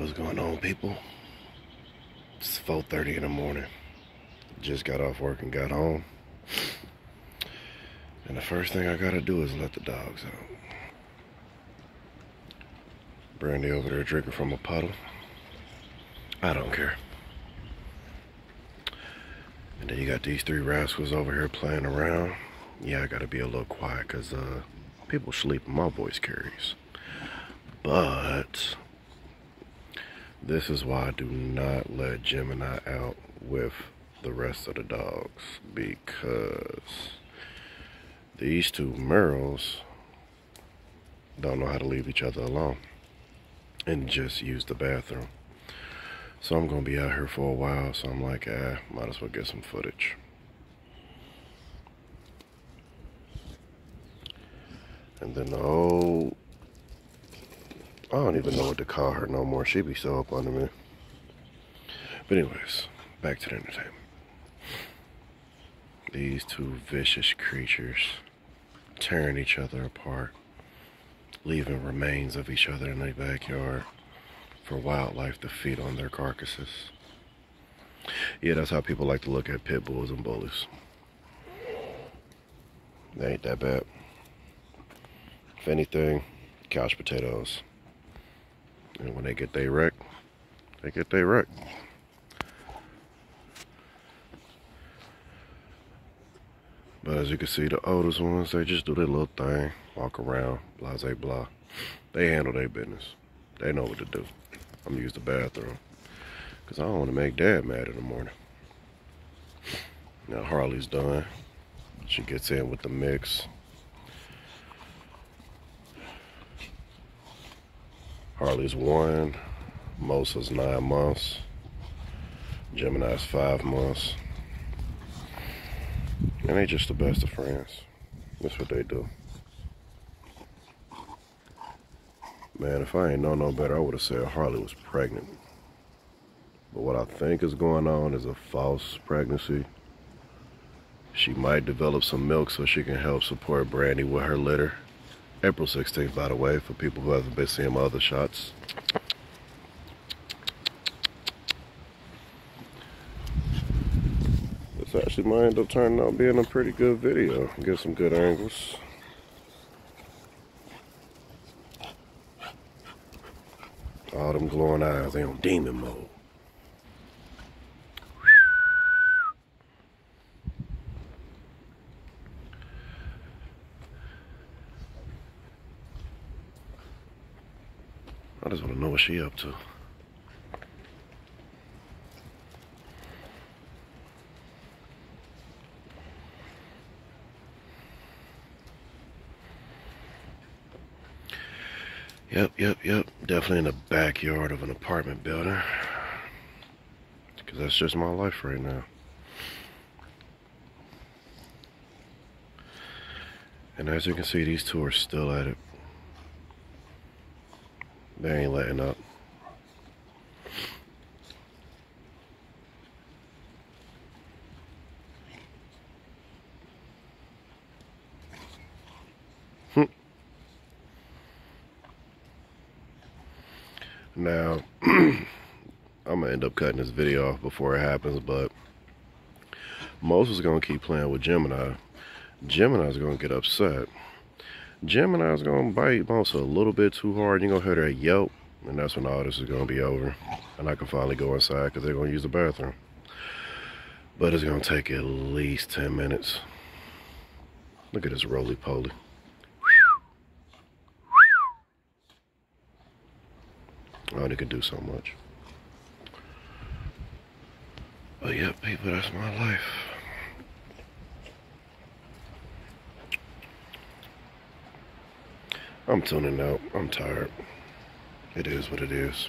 What's going on, people? It's 4.30 in the morning. Just got off work and got home. And the first thing I gotta do is let the dogs out. Brandy over there drinking from a puddle. I don't care. And then you got these three rascals over here playing around. Yeah, I gotta be a little quiet because uh, people sleep and my voice carries. But this is why I do not let Gemini out with the rest of the dogs because these two Merles don't know how to leave each other alone and just use the bathroom. So I'm gonna be out here for a while, so I'm like, ah, might as well get some footage. And then the old I don't even know what to call her no more. She'd be so up under me. But anyways, back to the entertainment. These two vicious creatures tearing each other apart, leaving remains of each other in their backyard for wildlife to feed on their carcasses. Yeah, that's how people like to look at pit bulls and bullies. They ain't that bad. If anything, couch potatoes. And when they get they wreck, they get they wreck. But as you can see, the oldest ones, they just do their little thing, walk around, blah, blah, blah. They handle their business. They know what to do. I'm gonna use the bathroom. Because I don't want to make dad mad in the morning. Now Harley's done. She gets in with the mix. Harley's one, Mosa's nine months, Gemini's five months. And they just the best of friends. That's what they do. Man, if I ain't know no better, I would have said Harley was pregnant. But what I think is going on is a false pregnancy. She might develop some milk so she can help support Brandy with her litter. April 16th, by the way, for people who haven't been seeing my other shots. This actually might end up turning out being a pretty good video. Get some good angles. All them glowing eyes, they on demon mode. I just want to know what she up to. Yep, yep, yep. Definitely in the backyard of an apartment building. Because that's just my life right now. And as you can see, these two are still at it. They ain't letting up. Hmm. now, I'm gonna end up cutting this video off before it happens, but Moses is gonna keep playing with Gemini. Gemini's gonna get upset Gemini's gonna bite Mosa a little bit too hard. You're gonna hear that yelp, and that's when all this is gonna be over. And I can finally go inside because they're gonna use the bathroom. But it's gonna take at least 10 minutes. Look at this roly-poly. Oh, they can do so much. But yeah, people, that's my life. I'm tuning out. I'm tired. It is what it is.